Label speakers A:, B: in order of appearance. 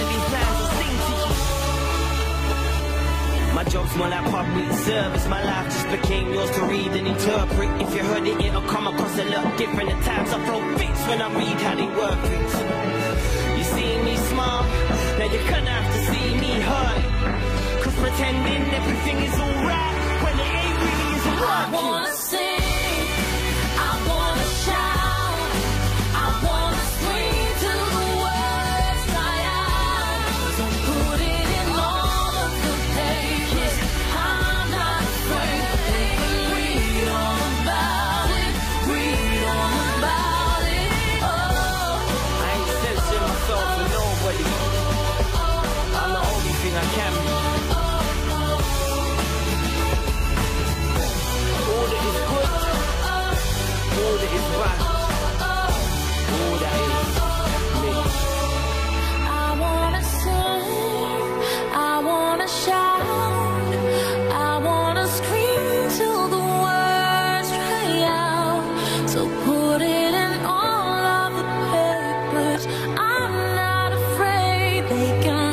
A: of these lines sing to you. My job's more like public service. My life just became yours to read and interpret. If you heard it, it'll come across a lot different. At times I throw bits when I read how they work things. You see me smile, now you're gonna have to see me hurt. Cause pretending everything is alright when it ain't really is wanna sing.
B: I wanna sing, I wanna shout, I wanna scream till the words dry out. So put it in all of the papers. I'm not afraid they can.